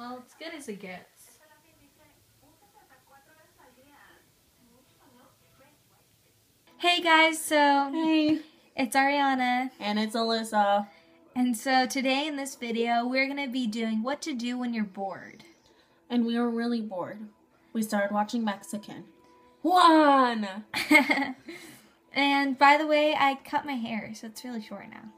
Well, it's good as it gets. Hey guys, so Hey. it's Ariana. And it's Alyssa. And so today in this video, we're going to be doing what to do when you're bored. And we were really bored. We started watching Mexican. One! and by the way, I cut my hair, so it's really short now.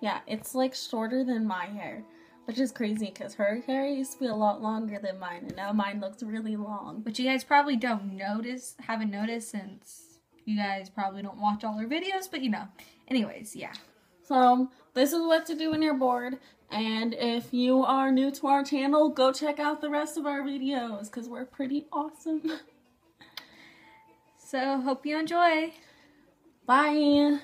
Yeah, it's like shorter than my hair. Which is crazy because her hair used to be a lot longer than mine, and now mine looks really long. But you guys probably don't notice, haven't noticed since you guys probably don't watch all our videos, but you know. Anyways, yeah. So, this is what to do when you're bored. And if you are new to our channel, go check out the rest of our videos because we're pretty awesome. So, hope you enjoy. Bye!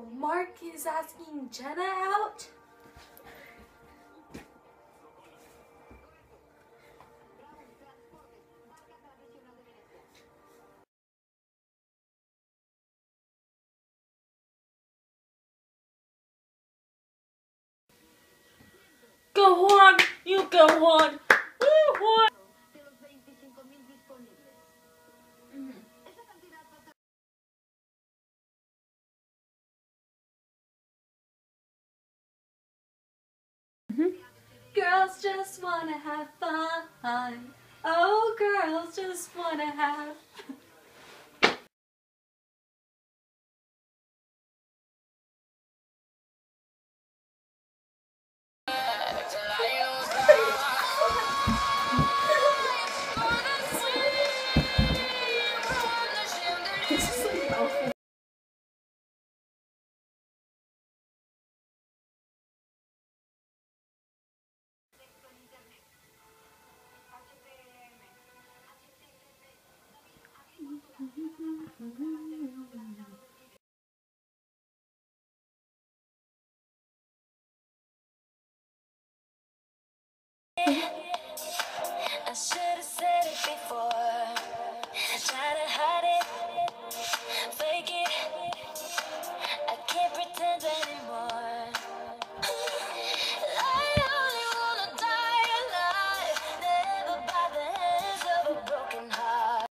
Mark is asking Jenna out? Go on! You go on! Girls just wanna have fun. Oh, girls just wanna have. I should have said it before. I to hide it. I can't pretend anymore. I only wanna die alive, never by the hands of a broken heart.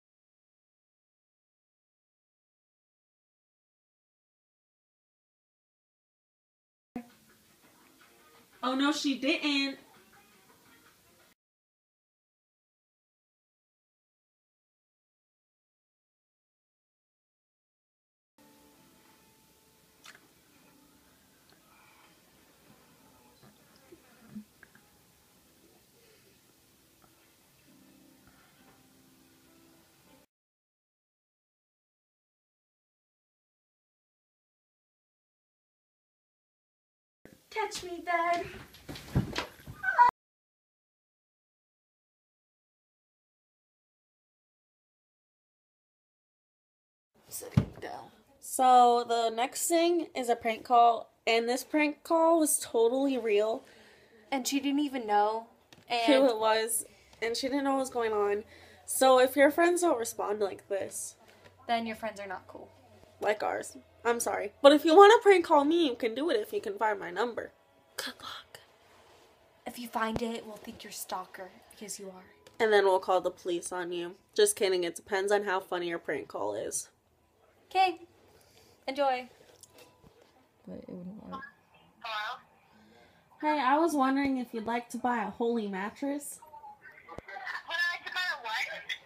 Oh no, she didn't. Catch me, bed. Sitting down. So the next thing is a prank call, and this prank call was totally real. And she didn't even know. Who it was, and she didn't know what was going on. So if your friends don't respond like this, then your friends are not cool. Like ours, I'm sorry. But if you want to prank call me, you can do it if you can find my number. Good luck. If you find it, we'll think you're stalker because you are. And then we'll call the police on you. Just kidding. It depends on how funny your prank call is. Okay. Enjoy. but it wouldn't work. Hello? Hey, I was wondering if you'd like to buy a holy mattress. Would I like to buy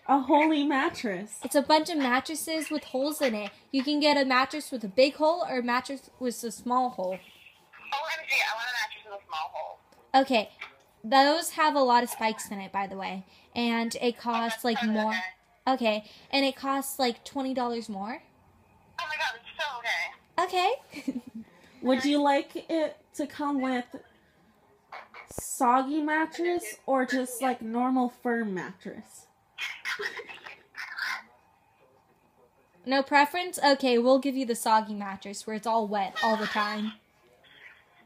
a holy mattress. It's a bunch of mattresses with holes in it. You can get a mattress with a big hole or a mattress with a small hole. OMG, I want a mattress with a small hole. Okay, those have a lot of spikes in it, by the way, and it costs like totally more. Okay, and it costs like twenty dollars more. Oh my god, it's so okay. Okay. Would you like it to come with soggy mattress or just like normal firm mattress? No preference. Okay, we'll give you the soggy mattress where it's all wet all the time.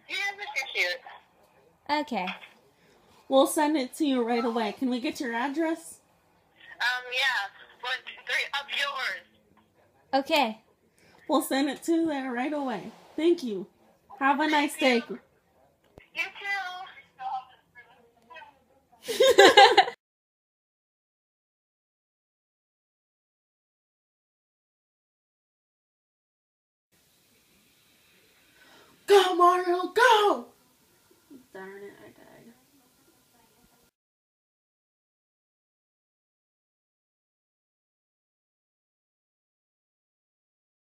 Yeah, this is cute. Okay. We'll send it to you right away. Can we get your address? Um, yeah. One, two, three, up yours. Okay. We'll send it to there right away. Thank you. Have a nice day. You too. Mario, go! Darn it, I died.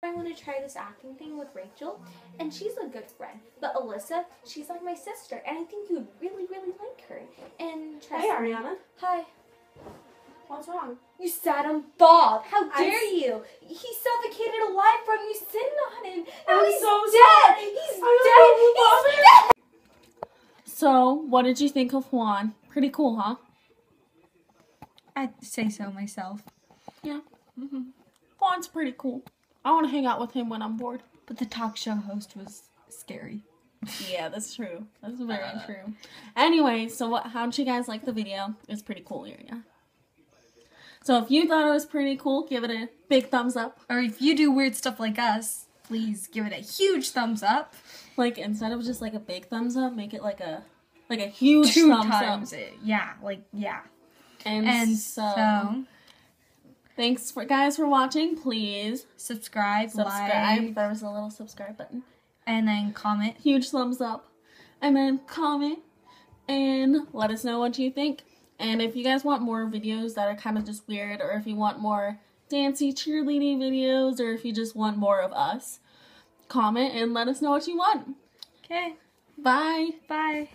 I want to try this acting thing with Rachel, and she's a good friend. But Alyssa, she's like my sister, and I think you would really, really like her. And trust Hey, me- Ariana. Hi. What's wrong? You sat on Bob. How dare you? He suffocated alive from you sitting on him. Now I'm he's so dead. sorry. He's I dead. He's dead. So, what did you think of Juan? Pretty cool, huh? I'd say so myself. Yeah. hmm Juan's pretty cool. I want to hang out with him when I'm bored. But the talk show host was scary. Yeah, that's true. That's very true. Anyway, so what? How'd you guys like the video? It's pretty cool area. So if you thought it was pretty cool, give it a big thumbs up. Or if you do weird stuff like us, please give it a huge thumbs up. Like instead of just like a big thumbs up, make it like a like a huge Two thumbs times up. it. Yeah, like yeah. And, And so, so, thanks for guys for watching. Please subscribe, subscribe. like, There was a little subscribe button. and then comment. huge thumbs up and then comment and let us know what you think and if you guys want more videos that are kind of just weird or if you want more dancey cheerleading videos or if you just want more of us comment and let us know what you want. Okay, bye. Bye.